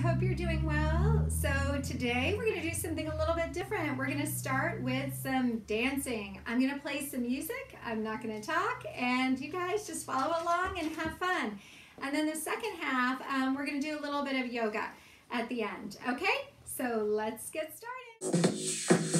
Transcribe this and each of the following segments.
hope you're doing well. So today we're gonna do something a little bit different. We're gonna start with some dancing. I'm gonna play some music, I'm not gonna talk, and you guys just follow along and have fun. And then the second half, um, we're gonna do a little bit of yoga at the end, okay? So let's get started.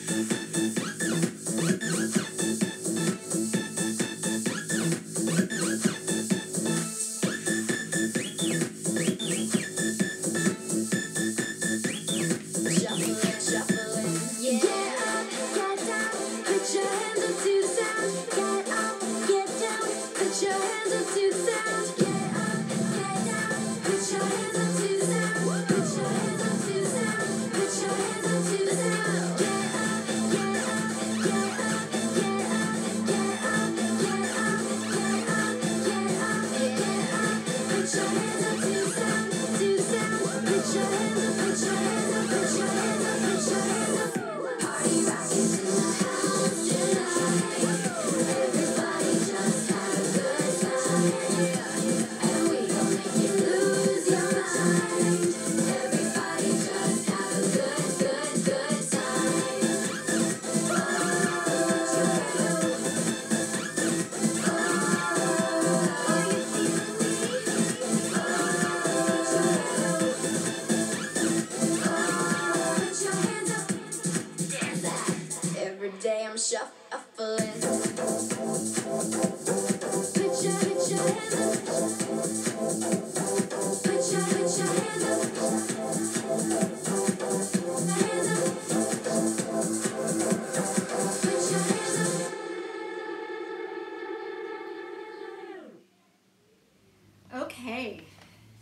Okay,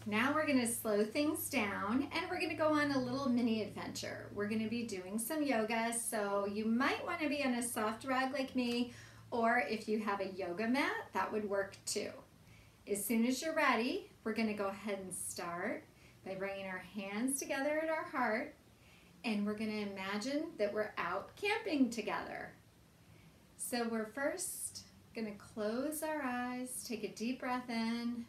now we're gonna slow things down and we're gonna go on a little mini adventure. We're gonna be doing some yoga, so you might wanna be on a soft rug like me, or if you have a yoga mat, that would work too. As soon as you're ready, we're gonna go ahead and start by bringing our hands together at our heart, and we're gonna imagine that we're out camping together. So we're first gonna close our eyes, take a deep breath in,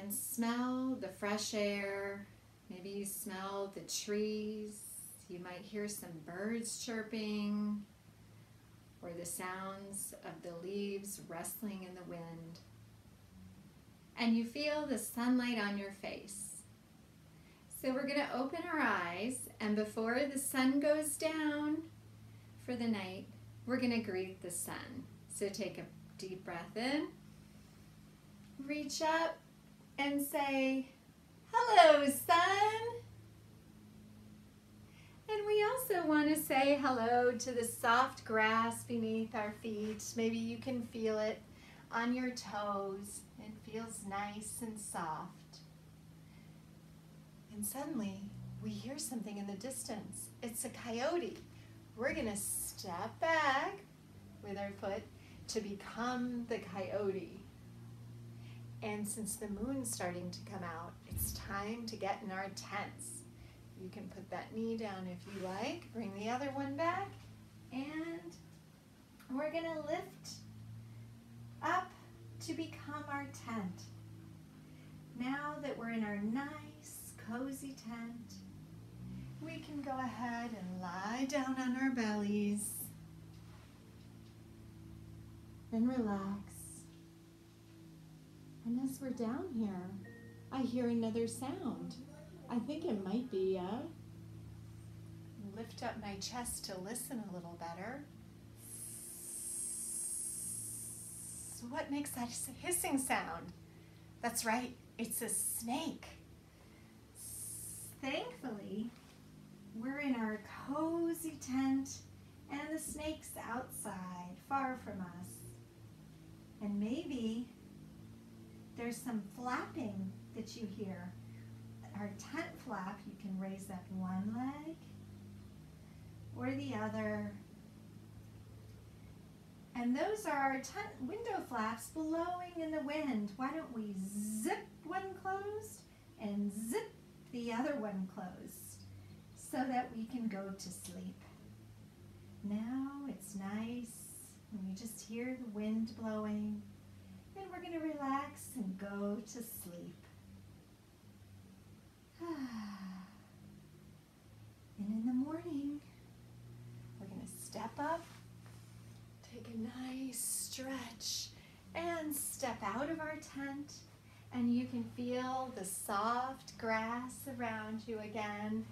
and smell the fresh air. Maybe you smell the trees. You might hear some birds chirping or the sounds of the leaves rustling in the wind. And you feel the sunlight on your face. So we're going to open our eyes, and before the sun goes down for the night, we're going to greet the sun. So take a deep breath in, reach up, and say, Hello, sun. And we also want to say hello to the soft grass beneath our feet. Maybe you can feel it on your toes. It feels nice and soft. And suddenly we hear something in the distance. It's a coyote we're going to step back with our foot to become the coyote. And since the moon's starting to come out, it's time to get in our tents. You can put that knee down if you like. Bring the other one back. And we're to lift up to become our tent. Now that we're in our nice, cozy tent, we can go ahead and lie down on our bellies and relax. And as we're down here, I hear another sound. I think it might be a lift up my chest to listen a little better. So what makes that hissing sound? That's right, it's a snake. Thankfully, we're in our cozy tent and the snake's outside, far from us. And maybe there's some flapping that you hear. Our tent flap, you can raise up one leg or the other. And those are our tent window flaps blowing in the wind. Why don't we zip one closed and zip the other one closed so that we can go to sleep. Now it's nice and you just hear the wind blowing and we're going to relax and go to sleep. and in the morning, we're going to step up, take a nice stretch, and step out of our tent. And you can feel the soft grass around you again.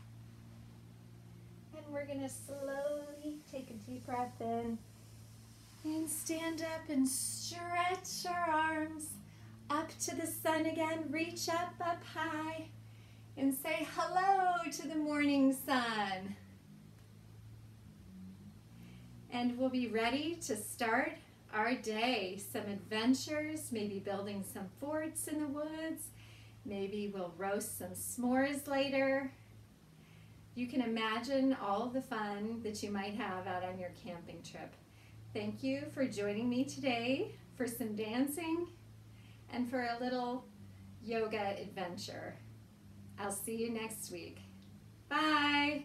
And we're going to slowly take a deep breath in and stand up and stretch our arms up to the sun again. Reach up, up high, and say hello to the morning sun. And we'll be ready to start our day. Some adventures, maybe building some forts in the woods. Maybe we'll roast some s'mores later. You can imagine all the fun that you might have out on your camping trip. Thank you for joining me today for some dancing and for a little yoga adventure. I'll see you next week. Bye.